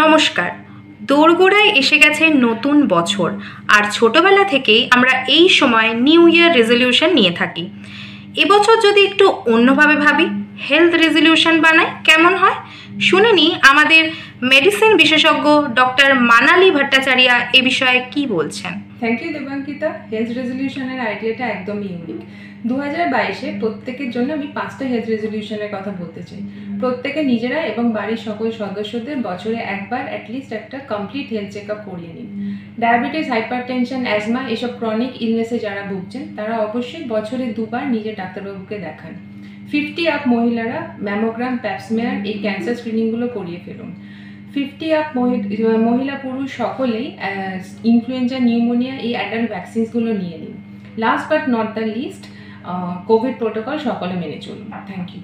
নমস্কার। দোরগোড়ায় এসে গেছে নতুন বছর, আর ছোটবেলা থেকেই আমরা এই সময় নিউ ইয়ার রেজলিউশন নিয়ে থাকি। এবছর যদি একটু অন্যভাবে ভাবি হেলথ রেজলিউশন বানাই, কেমন হয়? শুনে নিই আমাদের মেডিসিন বিশেষজ্ঞ ডক্টর মানালি ভট্টাচার্যা এ বিষয়ে কি বলছেন। থ্যাংক ইউ দেবাঙ্কিতা হেলথ রেজলিউশনের আইডিয়াটা একদমই ইউনিক দু হাজার বাইশে প্রত্যেকের জন্য আমি পাঁচটা হেলথ রেজলিউশনের কথা বলতে চাই। প্রত্যেকে নিজেরা এবং বাড়ির সকল সদস্যদের বছরে একবার অ্যাটলিস্ট একটা কমপ্লিট হেলথ চেক আপ করিয়ে নিন। ডায়াবেটিস হাইপার টেনশন অ্যাজমা এসব ক্রনিক ইলনেসে যারা ভুগছেন তারা অবশ্যই বছরে দুবার নিজের ডাক্তারবাবুকে দেখান। ফিফটি আপ মহিলারা ম্যামোগ্রাম প্যাপসমেয়ার এই ক্যান্সার স্ক্রিনিংগুলো করিয়ে ফেলুন। ফিফটি আপ মহিলা পুরুষ সকলেই ইনফ্লুয়েঞ্জা নিউমোনিয়া এই অ্যাডাল্ট ভ্যাকসিনসগুলো নিয়ে নিন। Last but not the least covid protocol সকলে মেনে চলুন। Thank you